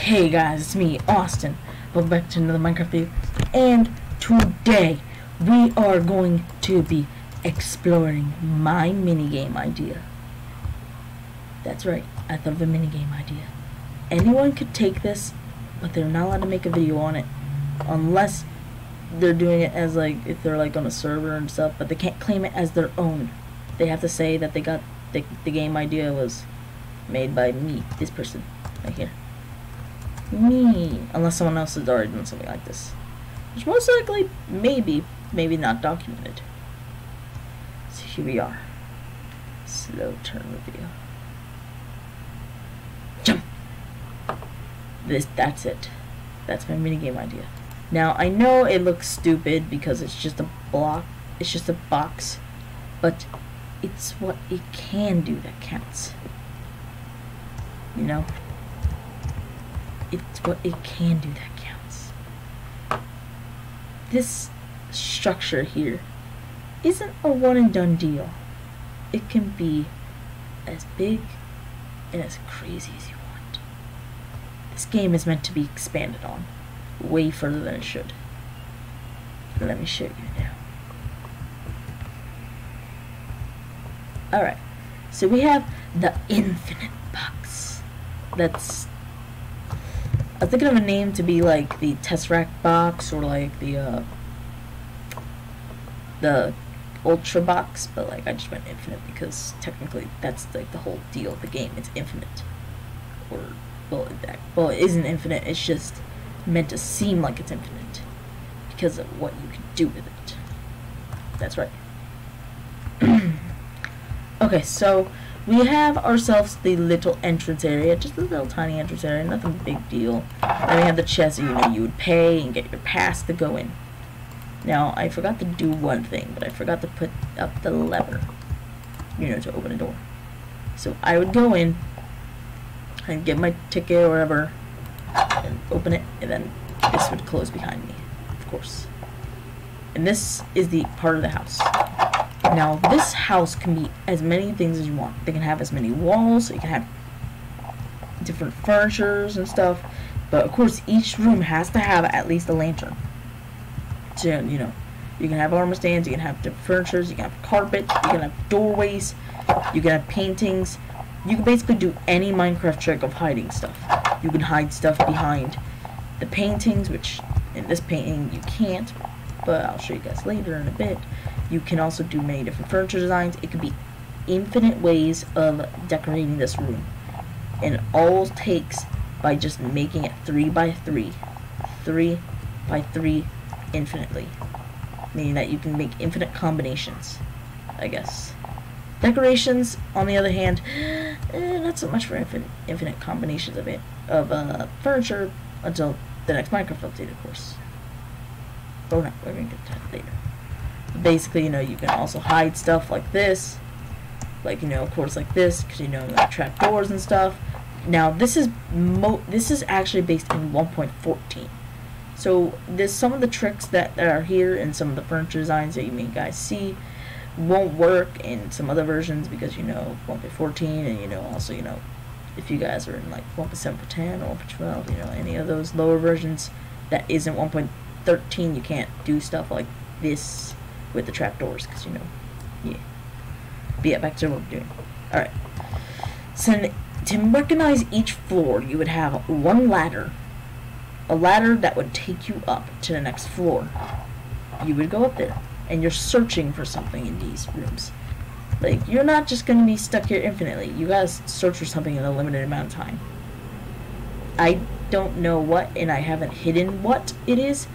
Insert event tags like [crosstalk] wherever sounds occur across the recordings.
Hey guys, it's me, Austin. Welcome back to another Minecraft video. And today, we are going to be exploring my minigame idea. That's right, I thought of a minigame idea. Anyone could take this, but they're not allowed to make a video on it. Unless they're doing it as like, if they're like on a server and stuff, but they can't claim it as their own. They have to say that they got, the, the game idea was made by me, this person, right here me unless someone else has already done something like this. Which most likely maybe maybe not documented. So here we are. Slow turn reveal jump! This that's it. That's my minigame idea. Now I know it looks stupid because it's just a block it's just a box but it's what it can do that counts. You know it's what it can do that counts. This structure here isn't a one and done deal. It can be as big and as crazy as you want. This game is meant to be expanded on way further than it should. Let me show you now. Alright, so we have the infinite box. That's I was thinking of a name to be like the Tesseract box or like the uh, the Ultra box, but like I just went infinite because technically that's like the whole deal of the game. It's infinite, or well, that well, it isn't infinite. It's just meant to seem like it's infinite because of what you can do with it. That's right. [clears throat] okay, so we have ourselves the little entrance area, just a little tiny entrance area, nothing big deal. Then we have the chest, you know, you would pay and get your pass to go in. Now, I forgot to do one thing, but I forgot to put up the lever, you know, to open a door. So I would go in and get my ticket or whatever, and open it, and then this would close behind me, of course. And this is the part of the house. Now, this house can be as many things as you want. They can have as many walls, you can have different furnitures and stuff. But of course, each room has to have at least a lantern. So, you know, you can have armor stands, you can have different furnitures, you can have carpet, you can have doorways, you can have paintings. You can basically do any Minecraft trick of hiding stuff. You can hide stuff behind the paintings, which in this painting you can't, but I'll show you guys later in a bit. You can also do many different furniture designs. It could be infinite ways of decorating this room. And all takes by just making it 3 by 3 3 by 3 infinitely. Meaning that you can make infinite combinations, I guess. Decorations, on the other hand, [gasps] eh, not so much for infinite, infinite combinations of it of uh, furniture until the next Minecraft update, of course. Oh no, we're gonna get to that later basically, you know, you can also hide stuff like this. Like, you know, of course, like this, because, you know, like trap doors and stuff. Now, this is mo this is actually based in 1.14. So, there's some of the tricks that, are here and some of the furniture designs that you may guys see won't work in some other versions because, you know, 1.14 and, you know, also, you know, if you guys are in like 1.7.10 or 1.12, you know, any of those lower versions that isn't 1.13, you can't do stuff like this with the trapdoors, because, you know, yeah. But yeah, back to what we're doing. Alright. So, to recognize each floor, you would have one ladder. A ladder that would take you up to the next floor. You would go up there, and you're searching for something in these rooms. Like, you're not just going to be stuck here infinitely. You guys search for something in a limited amount of time. I don't know what, and I haven't hidden what it is,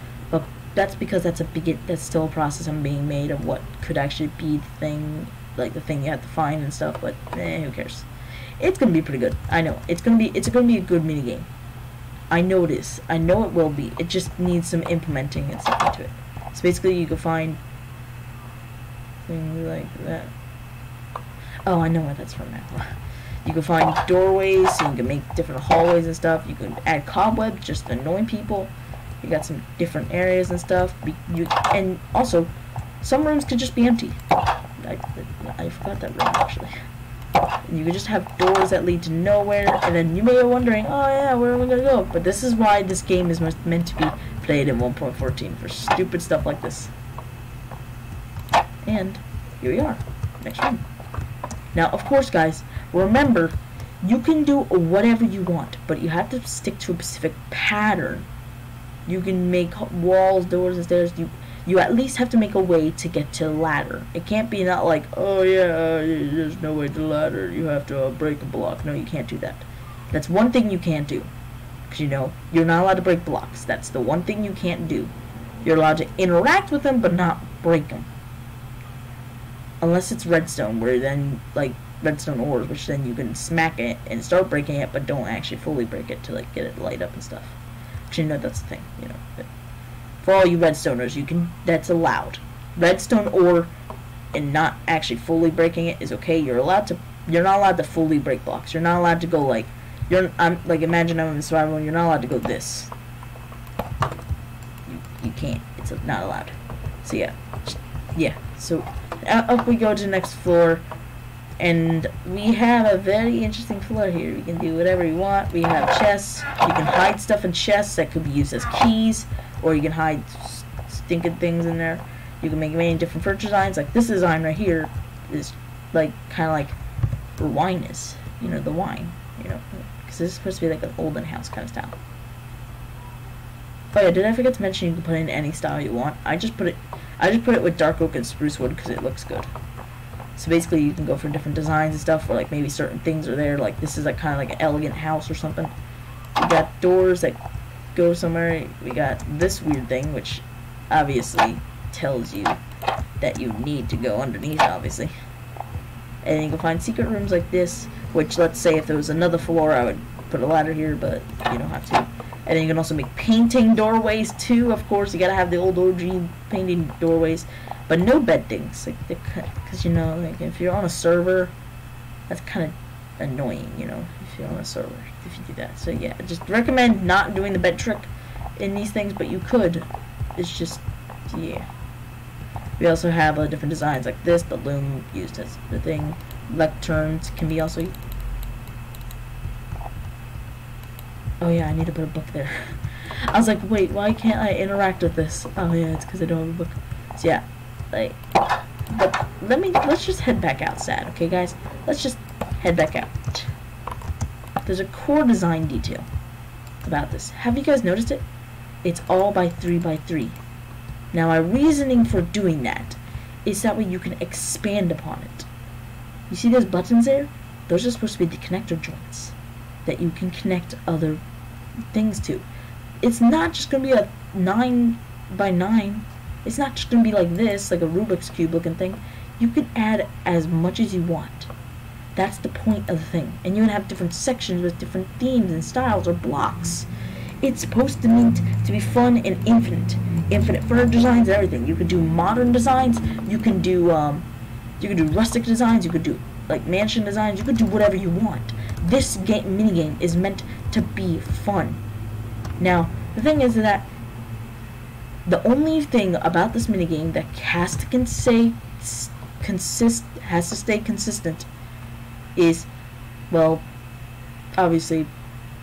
that's because that's a begin that's still a process I'm being made of what could actually be the thing like the thing you have to find and stuff but eh, who cares? It's gonna be pretty good I know. It's gonna be it's gonna be a good mini game I know it is. I know it will be. It just needs some implementing and stuff into it. So basically you can find things like that. Oh I know where that's from now. You can find doorways so you can make different hallways and stuff. You can add cobwebs just annoying people you got some different areas and stuff. You and also some rooms could just be empty. I, I forgot that room actually. You could just have doors that lead to nowhere, and then you may be wondering, oh yeah, where am I gonna go? But this is why this game is meant to be played in 1.14 for stupid stuff like this. And here we are, next room. Now, of course, guys, remember, you can do whatever you want, but you have to stick to a specific pattern. You can make walls, doors, and stairs. You you at least have to make a way to get to the ladder. It can't be not like, oh yeah, there's no way to ladder. You have to uh, break a block. No, you can't do that. That's one thing you can't do. Because, you know, you're not allowed to break blocks. That's the one thing you can't do. You're allowed to interact with them, but not break them. Unless it's redstone, where then, like, redstone ores, which then you can smack it and start breaking it, but don't actually fully break it to, like, get it light up and stuff. You know that's the thing, you know for all you redstoners, you can that's allowed. Redstone ore and not actually fully breaking it is okay. You're allowed to you're not allowed to fully break blocks. You're not allowed to go like you're I'm like imagine I'm in survival you're not allowed to go this. You you can't. It's not allowed. So yeah. Yeah. So uh, up we go to the next floor and we have a very interesting floor here. We can do whatever you want. We have chests. You can hide stuff in chests that could be used as keys or you can hide stinking things in there. You can make many different furniture designs. Like this design right here is like kind of like wine is. You know, the wine. You know, because this is supposed to be like an olden house kind of style. Oh yeah, did I forget to mention you can put in any style you want? I just put it, I just put it with dark oak and spruce wood because it looks good. So basically, you can go for different designs and stuff, where like maybe certain things are there. Like this is like kind of like an elegant house or something. You got doors that go somewhere, we got this weird thing, which obviously tells you that you need to go underneath, obviously. And you can find secret rooms like this, which let's say if there was another floor, I would put a ladder here, but you don't have to. And then you can also make painting doorways too, of course. You gotta have the old OG painting doorways, but no bed things, like because you know, like if you're on a server, that's kind of annoying, you know, if you're on a server, if you do that. So yeah, just recommend not doing the bed trick in these things, but you could. It's just, yeah. We also have uh, different designs like this, the loom used as the thing. Lecterns can be also... Oh yeah, I need to put a book there. [laughs] I was like, wait, why can't I interact with this? Oh yeah, it's because I don't have a book. So yeah, like, but let me, let's just head back outside, okay guys? Let's just head back out. There's a core design detail about this. Have you guys noticed it? It's all by 3 by 3 Now my reasoning for doing that is that way you can expand upon it. You see those buttons there? Those are supposed to be the connector joints that you can connect other things to. It's not just going to be a 9 by 9. It's not just going to be like this, like a Rubik's Cube looking thing. You can add as much as you want. That's the point of the thing. And you can have different sections with different themes and styles or blocks. It's supposed to mean to be fun and infinite. Infinite furniture designs, and everything. You can do modern designs. You can do um, you can do rustic designs. You could do like mansion designs. You could do whatever you want. This game mini game is meant to be fun. Now the thing is that the only thing about this mini game that has to say consist has to stay consistent is, well, obviously,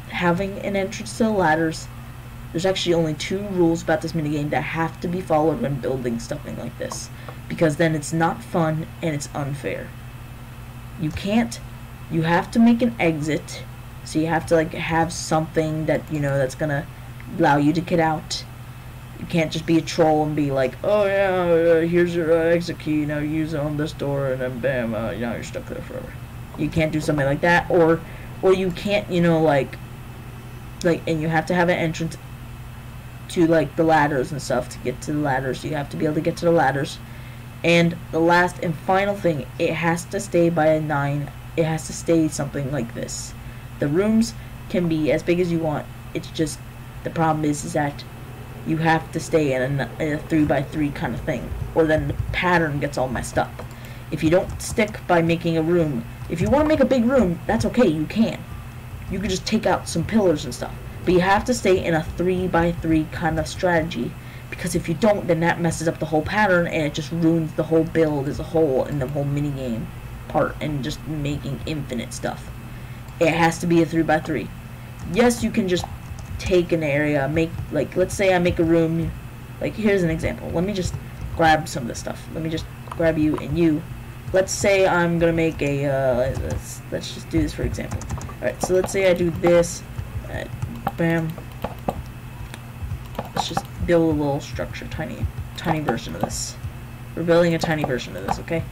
having an entrance to the ladders. There's actually only two rules about this minigame that have to be followed when building something like this. Because then it's not fun and it's unfair. You can't, you have to make an exit. So you have to like have something that, you know, that's gonna allow you to get out. You can't just be a troll and be like, oh yeah, uh, here's your uh, exit key, now use it on this door, and then bam, uh, now you're stuck there forever. You can't do something like that or or you can't you know like like and you have to have an entrance to like the ladders and stuff to get to the ladders. You have to be able to get to the ladders. And the last and final thing it has to stay by a nine. It has to stay something like this. The rooms can be as big as you want. It's just the problem is is that you have to stay in a, a three by three kind of thing or then the pattern gets all messed up if you don't stick by making a room if you want to make a big room, that's okay, you can. You can just take out some pillars and stuff. But you have to stay in a 3 by 3 kind of strategy. Because if you don't, then that messes up the whole pattern and it just ruins the whole build as a whole in the whole mini game. part and just making infinite stuff. It has to be a 3 by 3 Yes, you can just take an area, make, like, let's say I make a room, like, here's an example. Let me just grab some of this stuff. Let me just grab you and you. Let's say I'm gonna make a, uh, let's, let's just do this for example. Alright, so let's say I do this, bam. Let's just build a little structure, tiny, tiny version of this. We're building a tiny version of this, okay?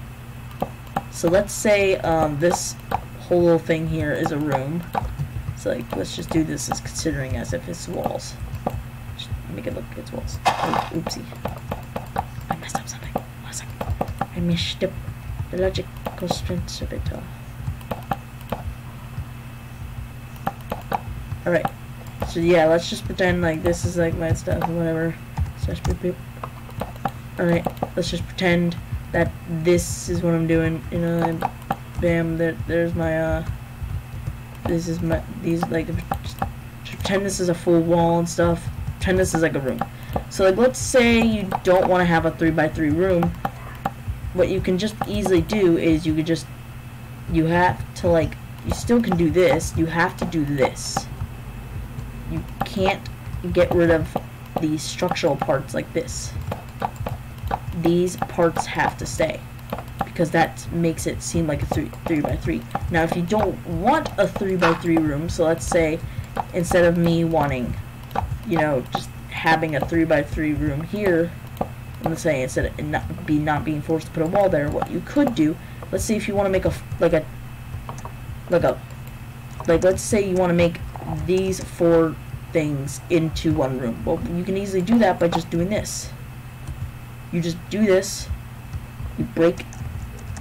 So let's say um, this whole thing here is a room. So like, let's just do this as considering as if it's walls. Just make it look like it's walls. Oh, oopsie. I messed up something. One second. I missed up the logical strengths of it all. Alright. So yeah, let's just pretend like this is like my stuff or whatever. Slash boop boop. Alright, let's just pretend that this is what I'm doing, you know, and bam, there, there's my, uh, this is my, these, like, pretend this is a full wall and stuff, pretend this is like a room. So, like, let's say you don't want to have a three by three room, what you can just easily do is you could just, you have to, like, you still can do this, you have to do this. You can't get rid of these structural parts like this. These parts have to stay because that makes it seem like a three three by three. Now, if you don't want a three by three room, so let's say instead of me wanting, you know, just having a three by three room here, let's say instead of not be not being forced to put a wall there, what you could do, let's say if you want to make a like a like a like let's say you want to make these four things into one room. Well, you can easily do that by just doing this you just do this, you break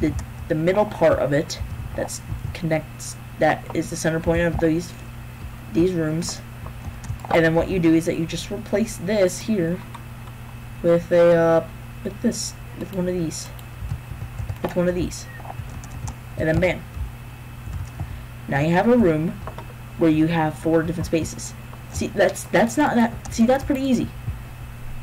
the, the middle part of it that connects, that is the center point of these, these rooms, and then what you do is that you just replace this here with a, uh, with this, with one of these, with one of these, and then bam. Now you have a room where you have four different spaces. See, that's, that's not that, see, that's pretty easy.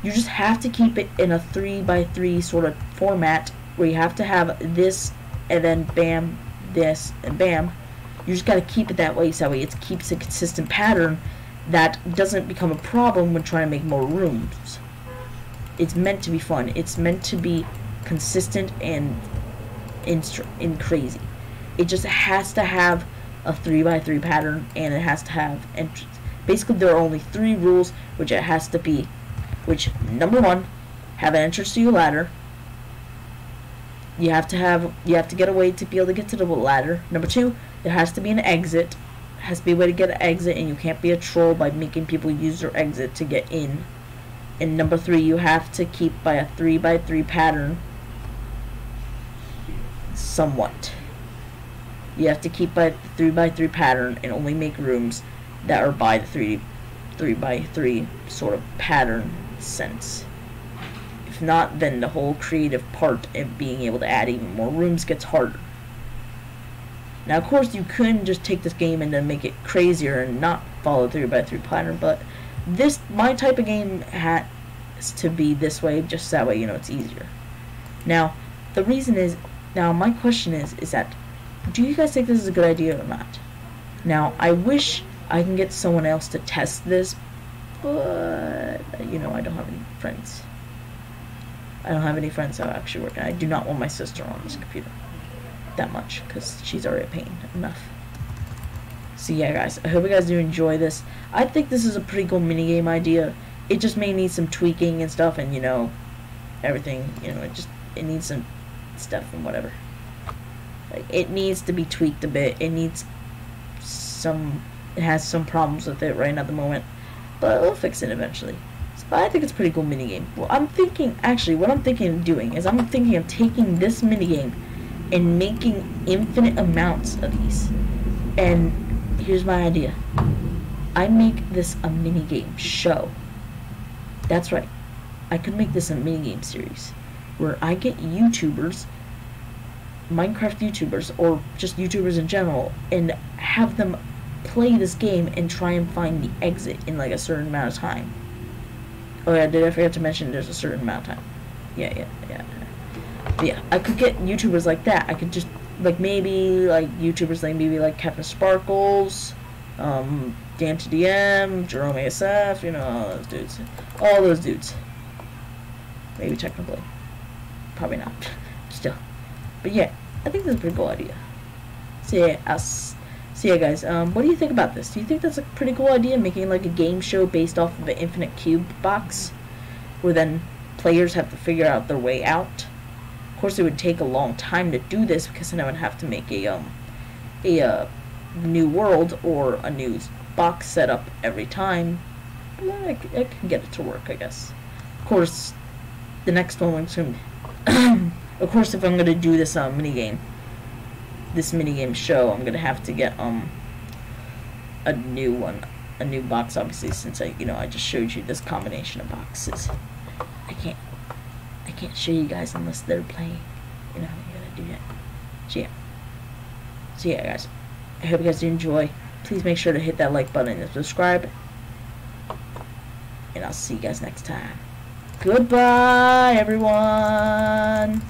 You just have to keep it in a 3 by 3 sort of format where you have to have this and then bam, this, and bam. You just got to keep it that way so that way it keeps a consistent pattern that doesn't become a problem when trying to make more rooms. It's meant to be fun. It's meant to be consistent and in, in crazy. It just has to have a 3 by 3 pattern and it has to have entrance. Basically, there are only three rules, which it has to be which number one, have an entrance to your ladder. You have to have you have to get a way to be able to get to the ladder. Number two, there has to be an exit. Has to be a way to get an exit, and you can't be a troll by making people use their exit to get in. And number three, you have to keep by a three by three pattern. Somewhat. You have to keep by the three by three pattern and only make rooms that are by the three three by three sort of pattern sense. If not, then the whole creative part of being able to add even more rooms gets harder. Now, of course, you could just take this game and then make it crazier and not follow through by 3 pattern, but this, my type of game has to be this way, just that way, you know, it's easier. Now, the reason is, now my question is, is that, do you guys think this is a good idea or not? Now, I wish I can get someone else to test this, but you know I don't have any friends. I don't have any friends that actually work. I do not want my sister on this computer that much because she's already a pain enough. So yeah, guys, I hope you guys do enjoy this. I think this is a pretty cool minigame idea. It just may need some tweaking and stuff, and you know, everything. You know, it just it needs some stuff and whatever. Like it needs to be tweaked a bit. It needs some. It has some problems with it right now at the moment but we'll fix it eventually. But I think it's a pretty cool minigame. Well, I'm thinking, actually, what I'm thinking of doing is I'm thinking of taking this minigame and making infinite amounts of these. And here's my idea. I make this a minigame show. That's right. I could make this a minigame series where I get YouTubers, Minecraft YouTubers, or just YouTubers in general, and have them play this game and try and find the exit in like a certain amount of time. Oh yeah, did I forget to mention there's a certain amount of time? Yeah, yeah, yeah. But yeah, I could get YouTubers like that. I could just like maybe like YouTubers like maybe like CaptainSparklez, um, DanTDM, Jerome ASF, you know, all those dudes. All those dudes. Maybe technically. Probably not. [laughs] Still. But yeah, I think that's a pretty cool idea. So yeah, I'll so yeah guys, um, what do you think about this? Do you think that's a pretty cool idea, making like a game show based off of an infinite cube box? Where then players have to figure out their way out? Of course it would take a long time to do this because then I would have to make a um a uh, new world or a new box setup every time. But I, I can get it to work, I guess. Of course, the next one was gonna. [coughs] of course, if I'm gonna do this uh, mini game, this mini game show, I'm gonna have to get um a new one, a new box. Obviously, since I you know I just showed you this combination of boxes. I can't I can't show you guys unless they're playing. You know, you gotta do that. So yeah. So yeah, guys. I hope you guys enjoy. Please make sure to hit that like button and subscribe. And I'll see you guys next time. Goodbye, everyone.